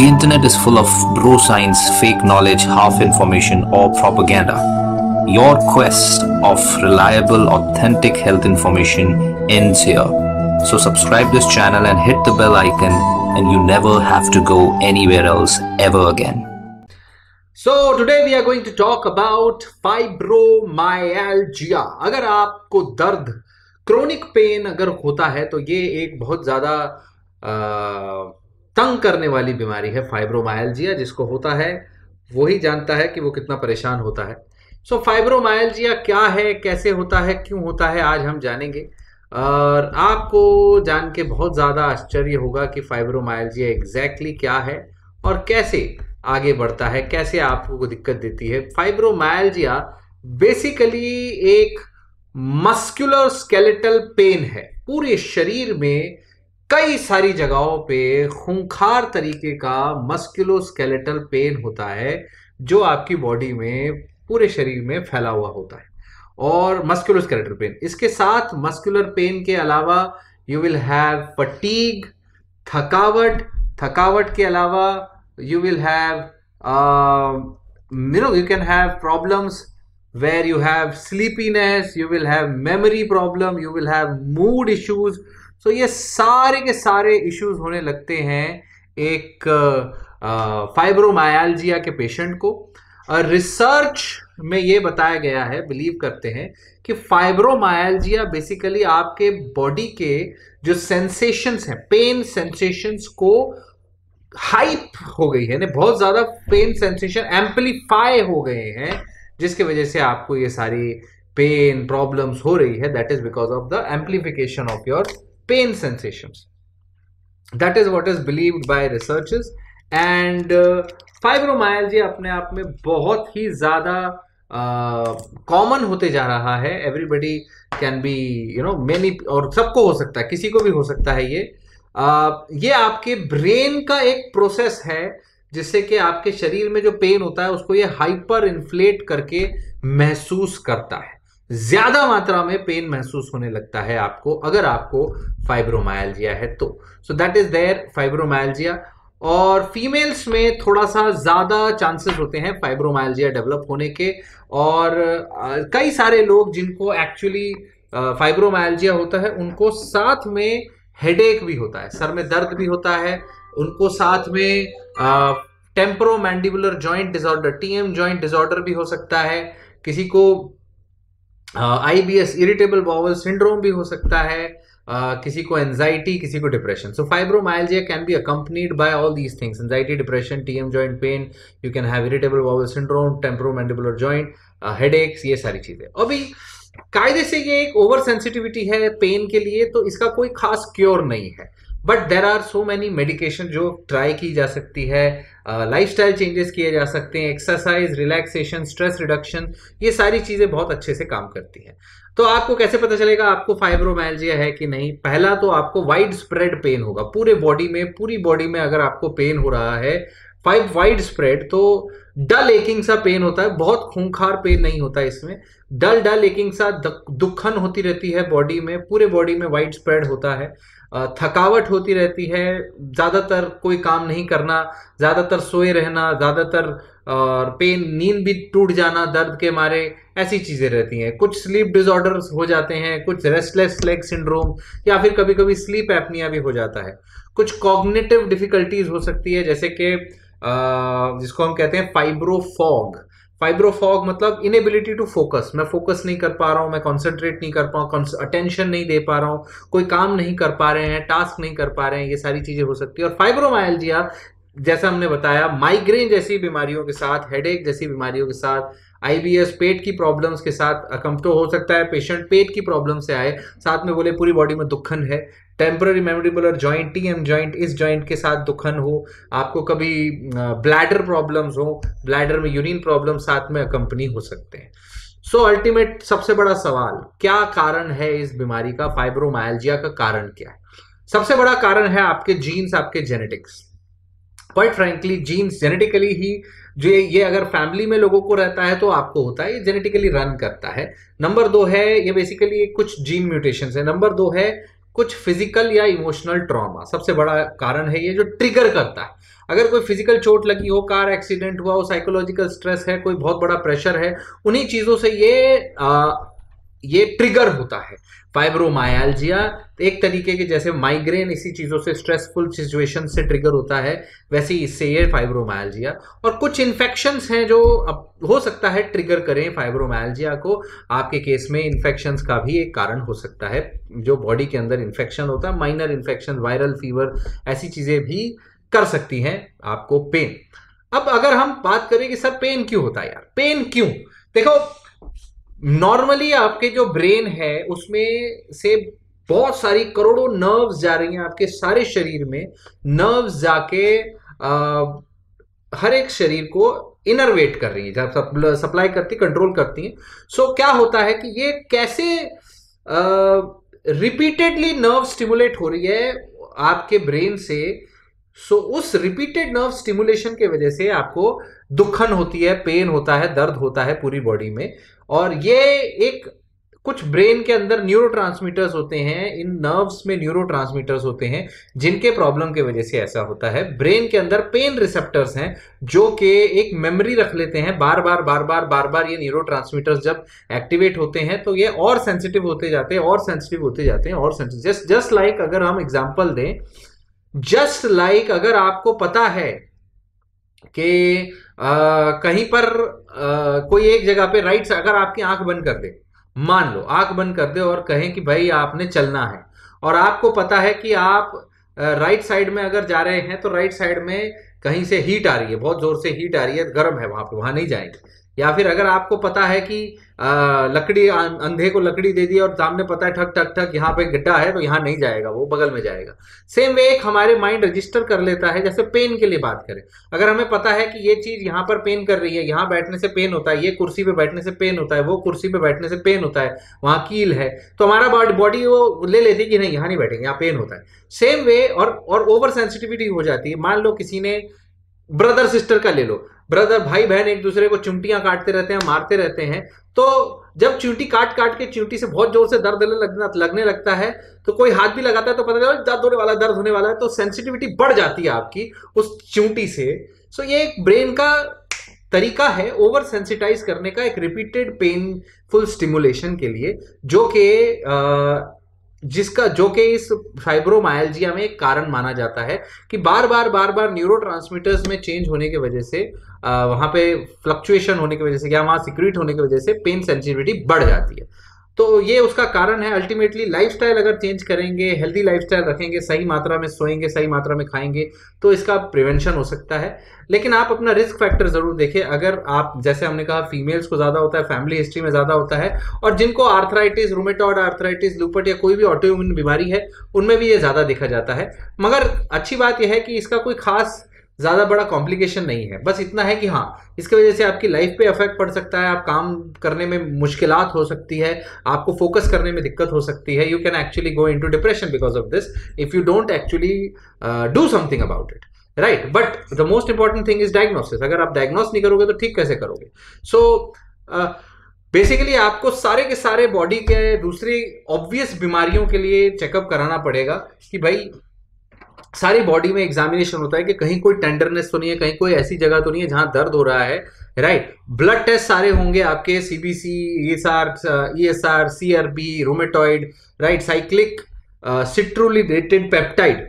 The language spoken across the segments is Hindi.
The internet is full of bro science, fake knowledge, half information, or propaganda. Your quest of reliable, authentic health information ends here. So subscribe this channel and hit the bell icon and you never have to go anywhere else ever again. So today we are going to talk about fibromyalgia. अगर आपको दर्द क्रोनिक पेन अगर होता है तो ये एक बहुत ज्यादा तंग करने वाली बीमारी है फाइब्रोमायल्जिया जिसको होता है वही जानता है कि वो कितना परेशान होता है। सो so, फाइब्रोमायल्जिया क्या है कैसे होता है क्यों होता है आज हम जानेंगे। और आपको जान के बहुत ज़्यादा आश्चर्य होगा कि फाइब्रोमायल्जिया एग्जैक्टली क्या है और कैसे आगे बढ़ता है कैसे आपको दिक्कत देती है। फाइब्रोमायल्जिया बेसिकली एक मस्कुलर स्केलेटल पेन है। पूरे शरीर में कई सारी जगहों पे खूंखार तरीके का मस्कुलोस्केलेटल पेन होता है, जो आपकी बॉडी में, पूरे शरीर में फैला हुआ होता है। और मस्कुलोस्केलेटल पेन। इसके साथ मस्कुलर पेन के अलावा यू विल हैव फटीग थकावट थकावट के अलावा you will have you can have problems where you have sleepiness, you will have memory problem, you will have mood issues so so, ये सारे के सारे इश्यूज़ होने लगते हैं एक फाइब्रोमायालजिया के पेशेंट को। और रिसर्च में ये बताया गया है बिलीव करते हैं कि फाइब्रोमायालजिया बेसिकली आपके बॉडी के जो सेंसेशंस हैं पेन सेंसेशंस को हाइप हो गई है। बहुत ज़्यादा पेन सेंसेशन एम्पलीफाई हो गए हैं जिसकी वजह से आपको ये सारी पेन प्रॉब्लम्स हो रही है। That is because of the amplification of your pain sensations. That is what is believed by researchers. And uh, fibromyalgia अपने आप में बहुत ही ज़्यादा कॉमन uh, होते जा रहा है. Everybody can be you know many और सबको हो सकता है. किसी को भी हो सकता है ये. Uh, ये आपके ब्रेन का एक प्रोसेस है जिससे कि आपके शरीर में जो पेन होता है उसको ये हाइपर इन्फ्लेट करके महसूस करता है. ज़्यादा मात्रा में पेन महसूस होने लगता है आपको, अगर आपको फाइब्रोमायल्जिया है तो। So that is there fibromyalgia और फीमेल्स में थोड़ा सा ज़्यादा चांसेस होते हैं फाइब्रोमायल्जिया डेवलप होने के। और कई सारे लोग जिनको एक्चुअली फाइब्रोमायल्जिया होता है, उनको साथ में हेडेक भी होता है, सर में दर्द भी होता है। उनको साथ में temporomandibular joint disorder TM joint disorder भी हो सकता है। किसी को I B S irritable bowel syndrome भी हो सकता है uh, किसी को एंजाइटी किसी को depression so fibromyalgia can be accompanied by all these things anxiety depression TM joint pain you can have irritable bowel syndrome temporomandibular joint headaches ये सारी चीज़ें. अभी कायदे से ये एक ओवर सेंसिटिविटी है पेन के लिए तो इसका कोई खास क्योर नहीं है. But there are so many medication जो ट्राई की जा सकती है लाइफ स्टाइल चेंजेस किए जा सकते हैं एक्सरसाइज रिलैक्सेशन स्ट्रेस रिडक्शन ये सारी चीज़ें बहुत अच्छे से काम करती हैं। तो आपको कैसे पता चलेगा आपको फाइब्रोमाइल्जिया है कि नहीं? पहला तो आपको वाइड स्प्रेड पेन होगा। पूरे बॉडी में, पूरी बॉडी में अगर आपको पेन हो रहा है फाइव वाइड स्प्रेड तो डल एकिंग सा पेन होता है, बहुत खूंखार पेन नहीं होता है इसमें। डल डल एकिंग सा दुखन होती रहती है बॉडी में, पूरे बॉडी में वाइड स्प्रेड होता है। थकावट होती रहती है, ज़्यादातर कोई काम नहीं करना, ज़्यादातर सोए रहना, ज़्यादातर और पेन नींद भी टूट जाना, दर्द के मारे, ऐसी चीज़ें रहती हैं। कुछ स्लीप डिसऑर्डर्स हो जाते हैं, कुछ रेस्टलेस लेग सिंड्रोम या फिर कभी कभी स्लीप एपनिया भी हो जाता है। कुछ कॉग्निटिव डिफिकल्टीज हो सकती है, जैसे कि जिसको हम कहते हैं फाइब्रोफॉग फाइब्रोफॉग मतलब इनएबिलिटी टू फोकस मैं फोकस नहीं कर पा रहा हूँ, मैं कॉन्सेंट्रेट नहीं कर पा अटेंशन नहीं दे पा रहा हूँ, कोई काम नहीं कर पा रहे हैं टास्क नहीं कर पा रहे हैं, ये सारी चीज़ें हो सकती है। और फाइब्रोमाइल्जिया जैसा हमने बताया माइग्रेन जैसी बीमारियों के साथ हेडेक जैसी बीमारियों के साथ आईबीएस पेट की प्रॉब्लम्स के साथ अकम्प्टो हो सकता है पेशेंट पेट की प्रॉब्लम से आए साथ में बोले पूरी बॉडी में दुखन है टेम्पररी मेमोरेबुलर जॉइंट टी एम जॉइंट इस जॉइंट के साथ दुखन हो आपको कभी ब्लैडर प्रॉब्लम्स हो ब्लैडर में यूरिन प्रॉब्लम साथ में अकम्पनी हो सकते हैं। सो so, अल्टीमेट सबसे बड़ा सवाल क्या कारण है इस बीमारी का? फाइब्रोमाइल्जिया का कारण क्या है? सबसे बड़ा कारण है आपके जीन्स आपके genetics quite frankly genes genetically ही जो ये अगर फैमिली में लोगों को रहता है तो आपको होता है, ये जेनेटिकली रन करता है। नंबर दो है, ये बेसिकली कुछ जीन म्यूटेशन है। नंबर दो है, कुछ फ़िज़िकल या इमोशनल ट्रॉमा सबसे बड़ा कारण है ये जो ट्रिगर करता है। अगर कोई फ़िज़िकल चोट लगी हो कार एक्सीडेंट हुआ हो साइकोलॉजिकल स्ट्रेस है, कोई बहुत बड़ा प्रेशर है, उन्हीं चीज़ों से ये ये ट्रिगर होता है। फाइब्रोमायालजिया एक तरीके के जैसे माइग्रेन इसी चीज़ों से स्ट्रेसफुल सिचुएशन से ट्रिगर होता है, वैसे ही इससे ये फाइब्रोमायालजिया और कुछ इन्फेक्शंस हैं जो अब हो सकता है ट्रिगर करें फाइब्रोमायालजिया को। आपके केस में इन्फेक्शंस का भी एक कारण हो सकता है, जो बॉडी के अंदर इन्फेक्शन होता है माइनर इन्फेक्शन वायरल फीवर ऐसी चीज़ें भी कर सकती हैं आपको पेन अब अगर हम बात करें कि सर पेन क्यों होता है यार? पेन क्यों? देखो नॉर्मली आपके जो ब्रेन है उसमें से बहुत सारी करोड़ों नर्व्स जा रही हैं आपके सारे शरीर में। नर्व्स जाके आ, हर एक शरीर को इनरवेट कर रही है जब सप्लाई करती कंट्रोल करती हैं। सो so, क्या होता है कि ये कैसे रिपीटेडली नर्व स्टिमुलेट हो रही है आपके ब्रेन से सो so, उस रिपीटेड नर्व स्टिमुलेशन के वजह से आपको दुखन होती है पेन होता है दर्द होता है पूरी बॉडी में। और ये एक कुछ ब्रेन के अंदर न्यूरो होते हैं, इन नर्व्स में न्यूरो होते हैं, जिनके प्रॉब्लम के वजह से ऐसा होता है। ब्रेन के अंदर पेन रिसेप्टर्स हैं, जो कि एक मेमोरी रख लेते हैं, बार बार बार बार बार बार ये न्यूरो जब एक्टिवेट होते हैं तो ये और सेंसिटिव होते जाते हैं, और सेंसिटिव होते जाते हैं, और सेंसिटिव जस्ट जस्ट लाइक अगर हम एग्ज़ाम्पल दें जस्ट लाइक अगर आपको पता है कि कहीं पर आ, कोई एक जगह पे राइट से अगर आपकी आँख बंद कर दे मान लो आँख बंद कर दे और कहें कि भाई आपने चलना है और आपको पता है कि आप राइट साइड में अगर जा रहे हैं तो राइट साइड में कहीं से हीट आ रही है बहुत ज़ोर से हीट आ रही है गर्म है वहाँ पे वहाँ नहीं जाएँगे। या फिर अगर आपको पता है कि लकड़ी अंधे को लकड़ी दे दी और सामने पता है ठक ठक ठक, यहाँ पे गड्ढा है तो यहाँ नहीं जाएगा, वो बगल में जाएगा। सेम वे एक हमारे माइंड रजिस्टर कर लेता है, जैसे पेन के लिए बात करें। अगर हमें पता है कि ये चीज़ यहाँ पर पेन कर रही है, यहाँ बैठने से पेन होता है, ये कुर्सी पे बैठने से पेन होता है, वो कुर्सी पे बैठने से पेन होता है, वहाँ कील है तो हमारा बॉडी वो ले लेती कि नहीं, यहाँ नहीं बैठेंगे, यहाँ पेन होता है। सेम वे और ओवर सेंसिटिविटी हो जाती है। मान लो किसी ने ब्रदर सिस्टर का ले लो। ब्रदर भाई बहन एक दूसरे को चुंटियाँ काटते रहते हैं, मारते रहते हैं। तो जब चूंटी काट काट के चूंटी से बहुत ज़ोर से दर्द लगने लगने लगता है तो कोई हाथ भी लगाता है तो पता चला दर्द होने वाला दर्द होने वाला है। तो सेंसिटिविटी बढ़ जाती है आपकी उस चूंटी से। सो ये एक ब्रेन का तरीका है ओवर सेंसिटाइज करने का, एक रिपीटेड पेनफुल स्टिमुलेशन के लिए, जो कि जिसका जो कि इस फाइब्रोमायल्जिया में एक कारण माना जाता है कि बार बार बार बार न्यूरो में चेंज होने की वजह से वहाँ पे फ्लक्चुएशन होने की वजह से या वहाँ सिक्रीट होने की वजह से पेन सेंसिटिविटी बढ़ जाती है। तो ये उसका कारण है अल्टीमेटली लाइफस्टाइल अगर चेंज करेंगे हेल्दी लाइफस्टाइल रखेंगे, सही मात्रा में सोएँगे, सही मात्रा में खाएँगे तो इसका प्रिवेंशन हो सकता है। लेकिन आप अपना रिस्क फैक्टर ज़रूर देखें। अगर आप, जैसे हमने कहा फीमेल्स को ज़्यादा होता है फैमिली हिस्ट्री में ज़्यादा होता है, और जिनको आर्थराइटिस रूमेटॉड आर्थराइटिस लूपट या कोई भी ऑटोइम्यून बीमारी है, उनमें भी ये ज़्यादा देखा जाता है। मगर अच्छी बात यह है कि इसका कोई खास ज़्यादा बड़ा कॉम्प्लिकेशन नहीं है। बस इतना है कि हाँ इसकी वजह से आपकी लाइफ पे इफ़ेक्ट पड़ सकता है आप काम करने में मुश्किल हो सकती है आपको फोकस करने में दिक्कत हो सकती है। You can actually go into depression because of this if you don't actually do something about it right but the most important thing is diagnosis अगर आप डायग्नोस नहीं करोगे तो ठीक कैसे करोगे? सो so, बेसिकली uh, आपको सारे के सारे बॉडी के दूसरी ऑब्वियस बीमारियों के लिए चेकअप कराना पड़ेगा कि भाई सारी बॉडी में एग्जामिनेशन होता है कि कहीं कोई टेंडरनेस तो नहीं है, कहीं कोई ऐसी जगह तो नहीं है जहाँ दर्द हो रहा है राइट ब्लड टेस्ट सारे होंगे आपके CBC ESR ESR E S R C R B rheumatoid right cyclic citrullinated peptide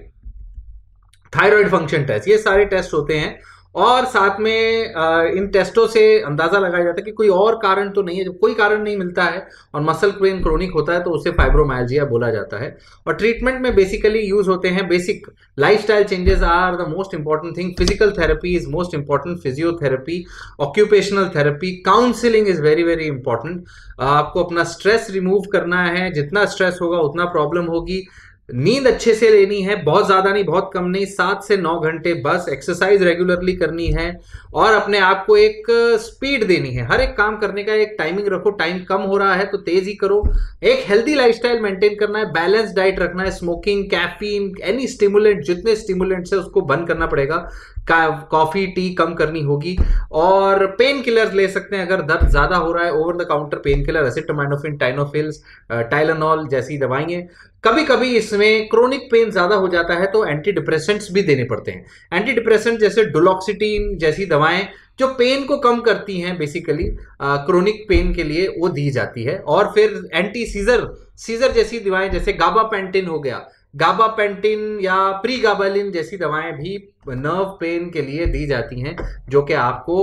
thyroid function test ये सारे टेस्ट होते हैं। और साथ में इन टेस्टों से अंदाज़ा लगाया जाता है कि कोई और कारण तो नहीं है, जब कोई कारण नहीं मिलता है और मसल पेन क्रोनिक होता है तो उसे फाइब्रोमाइल्जिया बोला जाता है। और ट्रीटमेंट में बेसिकली यूज़ होते हैं basic lifestyle changes are the most important thing physical therapy is most important physiotherapy occupational therapy counselling is very very important आपको अपना स्ट्रेस रिमूव करना है, जितना स्ट्रेस होगा उतना प्रॉब्लम होगी। नींद अच्छे से लेनी है, बहुत ज़्यादा नहीं, बहुत कम नहीं, सात से नौ घंटे बस एक्सरसाइज रेगुलरली करनी है और अपने आप को एक स्पीड देनी है। हर एक काम करने का एक टाइमिंग रखो टाइम कम हो रहा है तो तेज ही करो। एक हेल्दी लाइफस्टाइल मेंटेन करना है बैलेंस डाइट रखना है स्मोकिंग कैफीन एनी स्टिमुलेंट जितने स्टिमुलेंट्स है उसको बंद करना पड़ेगा। कॉफ़ी टी कम करनी होगी और पेन किलर ले सकते हैं। अगर दर्द ज़्यादा हो रहा है over the counter painkiller acetaminophen टाइनोफिल्स Tylenol जैसी दवाइयाँ। कभी कभी इसमें क्रोनिक पेन ज़्यादा हो जाता है तो एंटी डिप्रेसेंट्स भी देने पड़ते हैं। एंटी डिप्रेसेंट जैसे डुलॉक्सिटीन जैसी दवाएँ जो पेन को कम करती हैं बेसिकली क्रोनिक पेन के लिए वो दी जाती है। और फिर एंटी सीजर सीजर जैसी दवाएँ जैसे गाबा पेंटिन हो गया गाबा पेंटिन या प्री गाबालिन जैसी दवाएँ भी नर्व पेन के लिए दी जाती हैं, जो कि आपको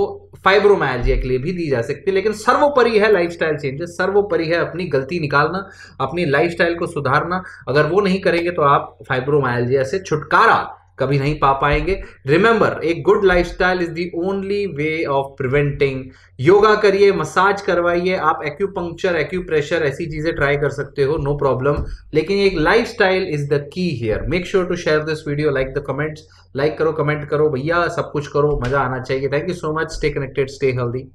फाइब्रोमाइल्जिया के लिए भी दी जा सकती है। लेकिन सर्वोपरि है लाइफस्टाइल चेंजेस सर्वोपरि है अपनी गलती निकालना, अपनी लाइफस्टाइल को सुधारना। अगर वो नहीं करेंगे तो आप फाइब्रोमायल्जिया से छुटकारा कभी नहीं पा पाएँगे। रिमेंबर एक good lifestyle is the only way of preventing yoga करिए मसाज करवाइए, आप एक्यूपंक्चर एक्यूप्रेशर ऐसी चीज़ें ट्राई कर सकते हो नो प्रॉब्लम लेकिन एक lifestyle is the key here make sure to share this video like the comments like करो कमेंट करो, भैया सब कुछ करो, मज़ा आना चाहिए। Thank you so much stay connected stay healthy